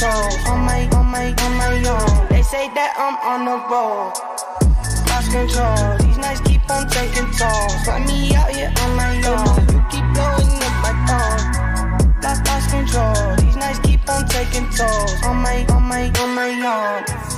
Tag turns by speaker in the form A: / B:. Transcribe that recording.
A: toes. On my, on my, on my own. They say that I'm on the road. Lost control. These nights keep on taking tolls. Find me out here on my own. You keep blowing up my phone. Lost, lost control. These nights keep on taking tolls. On my, on my, on my own.